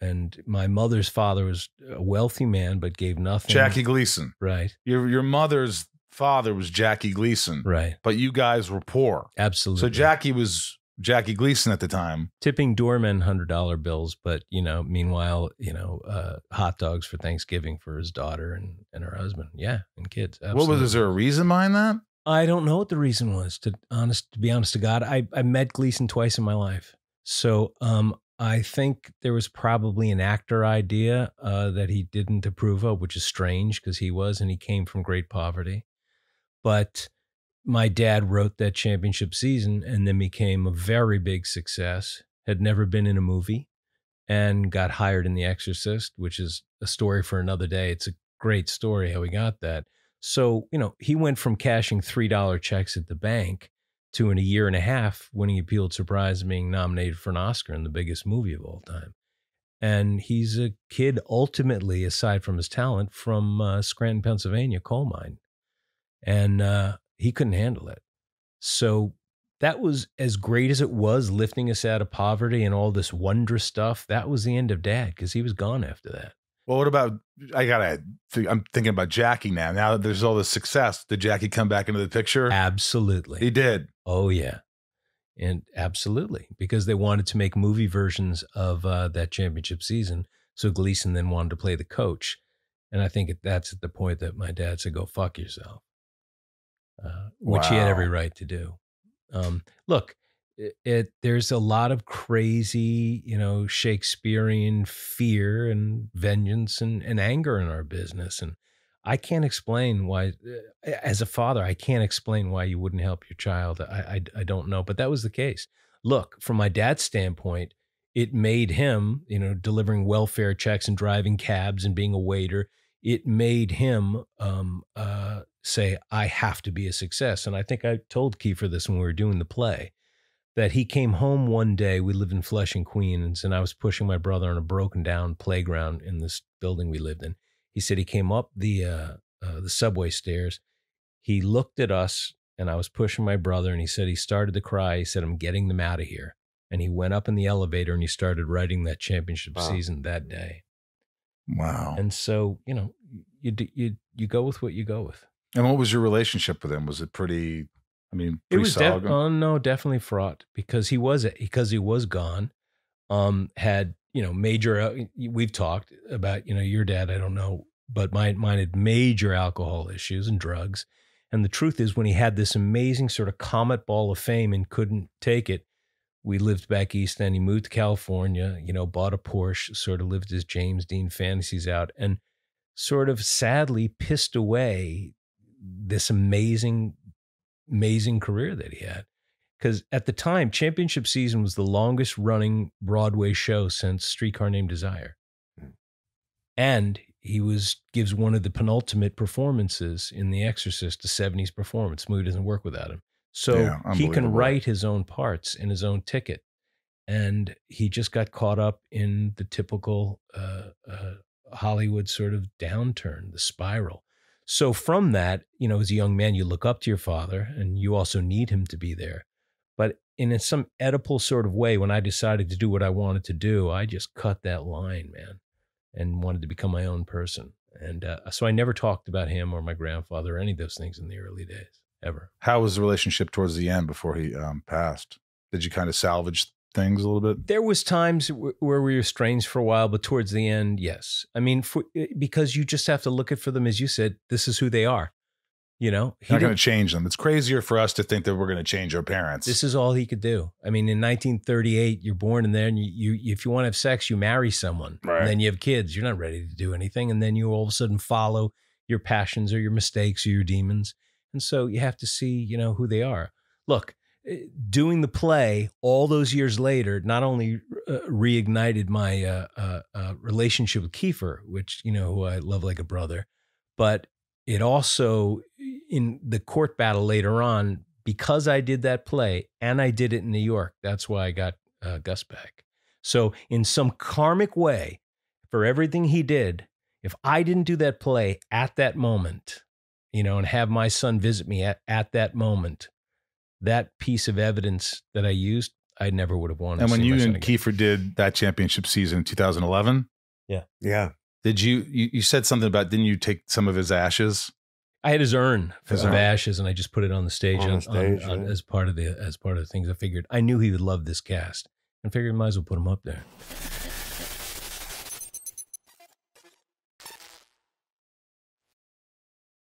and my mother's father was a wealthy man, but gave nothing. Jackie Gleason. Right. Your your mother's father was Jackie Gleason, Right. but you guys were poor. Absolutely. So Jackie was Jackie Gleason at the time. tipping doormen hundred dollar bills, but you know, meanwhile, you know, uh, hot dogs for Thanksgiving for his daughter and, and her husband. Yeah, and kids. What was? Is there a reason behind that? I don't know what the reason was. To honest, to be honest to God, I I met Gleason twice in my life, so um, I think there was probably an actor idea uh, that he didn't approve of, which is strange because he was and he came from great poverty. But my dad wrote that championship season and then became a very big success. Had never been in a movie, and got hired in The Exorcist, which is a story for another day. It's a great story how he got that. So, you know, he went from cashing $3 checks at the bank to in a year and a half winning a Pulitzer Prize and being nominated for an Oscar in the biggest movie of all time. And he's a kid, ultimately, aside from his talent, from uh, Scranton, Pennsylvania, coal mine. And uh, he couldn't handle it. So that was as great as it was lifting us out of poverty and all this wondrous stuff. That was the end of dad because he was gone after that. Well, what about? I gotta. Think, I'm thinking about Jackie now. Now that there's all this success, did Jackie come back into the picture? Absolutely. He did. Oh yeah, and absolutely because they wanted to make movie versions of uh, that championship season. So Gleason then wanted to play the coach, and I think that's at the point that my dad said, "Go fuck yourself," uh, which he had every right to do. Um, look, it, there's a lot of crazy, you know, Shakespearean fear and vengeance and, and anger in our business, and I can't explain why. uh, As a father, I can't explain why you wouldn't help your child. I, I I don't know, but that was the case. Look, from my dad's standpoint, it made him, you know, delivering welfare checks and driving cabs and being a waiter. It made him um, uh, say, "I have to be a success." And I think I told Kiefer this when we were doing the play that he came home one day. We lived in Flushing, Queens, and I was pushing my brother on a broken down playground in this building we lived in. He said he came up the uh, uh, the subway stairs. He looked at us, and I was pushing my brother, and he said he started to cry. He said, "I'm getting them out of here." And he went up in the elevator and he started writing that championship Wow. season that day. Wow. And so, you know, you d- you you go with what you go with. And what was your relationship with him? Was it pretty? I mean, It was def- oh no, definitely fraught because he was because he was gone. Um, had you know major. uh, We've talked about you know your dad. I don't know, but mine mine had major alcohol issues and drugs. And the truth is, when he had this amazing sort of comet ball of fame and couldn't take it, we lived back east. Then he moved to California. You know, bought a Porsche, sort of lived his James Dean fantasies out, and sort of sadly pissed away this amazing amazing career that he had. Because at the time, championship season was the longest running Broadway show since Streetcar Named Desire. And he was gives one of the penultimate performances in The Exorcist, a 70s performance. Movie doesn't work without him. So Yeah, he can write his own parts in his own ticket. And he just got caught up in the typical uh, uh, Hollywood sort of downturn, the spiral. So from that, you know, as a young man, you look up to your father and you also need him to be there. But in some Oedipal sort of way, when I decided to do what I wanted to do, I just cut that line, man, and wanted to become my own person. And uh, so I never talked about him or my grandfather or any of those things in the early days, ever. How was the relationship towards the end before he um, passed? Did you kind of salvage things a little bit? There was times w- where we were estranged for a while, but towards the end, yes. I mean, for, eh, because you just have to look at for them, as you said, this is who they are. You know, he You're not going to change them. It's crazier for us to think that we're going to change our parents. This is all he could do. I mean, in 1938, you're born, and then you, you if you want to have sex, you marry someone, Right. and then you have kids. You're not ready to do anything, and then you all of a sudden follow your passions or your mistakes or your demons, and so you have to see, you know, who they are. Look, doing the play all those years later not only uh, reignited my uh, uh, uh, relationship with Kiefer, which you know who I love like a brother, but it also in the court battle later on because I did that play and I did it in New York. That's why I got uh, Gus back. So in some karmic way, for everything he did, if I didn't do that play at that moment, you know, and have my son visit me at, at that moment, that piece of evidence that I used, I never would have wanted. And when you and again. Kiefer did that championship season in 2011, Yeah. Yeah, did you, you you said something about didn't you take some of his ashes? I had his urn His of urn. ashes, and I just put it on the stage, On on- on- stage, on- yeah. as part of the as part of the things. I figured I knew he would love this cast, and figured might as well put him up there.